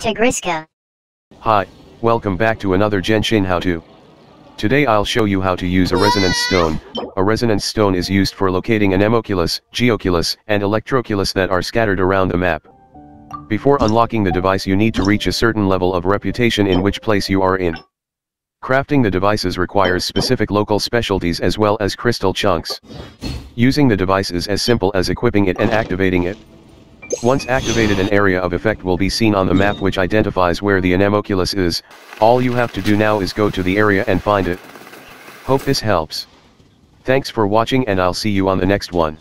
Tegrisqo. Hi, welcome back to another Genshin how-to. Today I'll show you how to use a resonance stone. A resonance stone is used for locating anemoculus, geoculus, and electroculus that are scattered around the map. Before unlocking the device you need to reach a certain level of reputation in which place you are in. Crafting the devices requires specific local specialties as well as crystal chunks. Using the device is as simple as equipping it and activating it. Once activated an area of effect will be seen on the map which identifies where the anemoculus is, all you have to do now is go to the area and find it. Hope this helps. Thanks for watching and I'll see you on the next one.